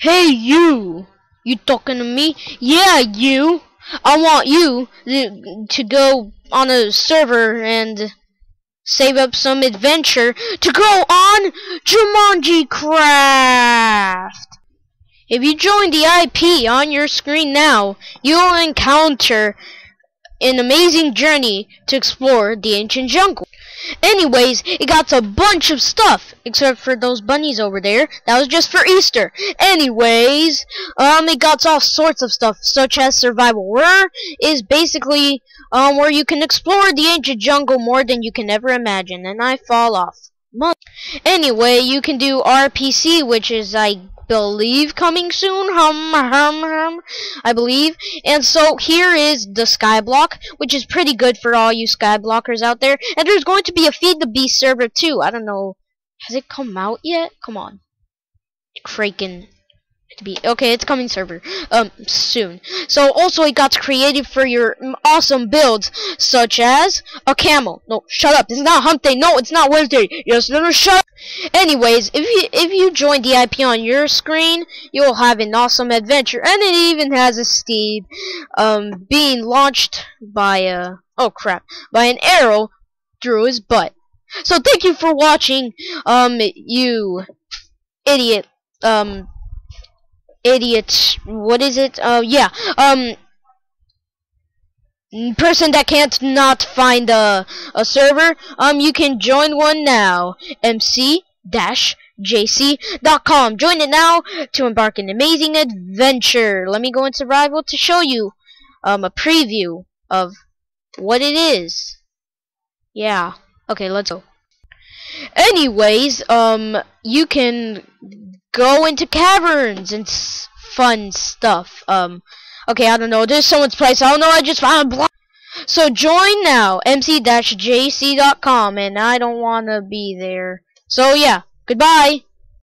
Hey you! You talking to me? Yeah, you! I want you to, go on a server and save up some adventure to go on Jumanji Craft! If you join the IP on your screen now, you will encounter an amazing journey to explore the ancient jungle. Anyways, it got a bunch of stuff, except for those bunnies over there. That was just for Easter. Anyways, um, it got all sorts of stuff, such as Survival Where is basically, um, where you can explore the ancient jungle more than you can ever imagine, and I fall off. Anyway, you can do RPC, which is, I believe coming soon. Hum, hum, hum. I believe. And so here is the Skyblock, which is pretty good for all you Skyblockers out there. And there's going to be a Feed the Beast server too. I don't know. Has it come out yet? Come on. Kraken to be. Okay it's coming server. Um soon. So also it got Creative for your awesome builds such as a camel. No shut up. It's not hump day. No it's not wednesday. Yes no no shut up. anyways if you if you join the ip on your screen you'll have an awesome adventure. And it even has a steed um being launched by a oh crap by an arrow through his butt. So thank you for watching. Um you idiot um idiot. What is it? Oh, uh, yeah. Um, person that can't not find a, a server, um, you can join one now. MC dash jc.com. Join it now to embark an amazing adventure. Let me go in survival to show you um a preview of what it is. Yeah. Okay, let's go. Anyways, um, you can go into caverns and fun stuff. Um, okay, I don't know. There's someone's place. I don't know. I just found a block. So join now, mc-jc.com, and I don't want to be there. So yeah, goodbye.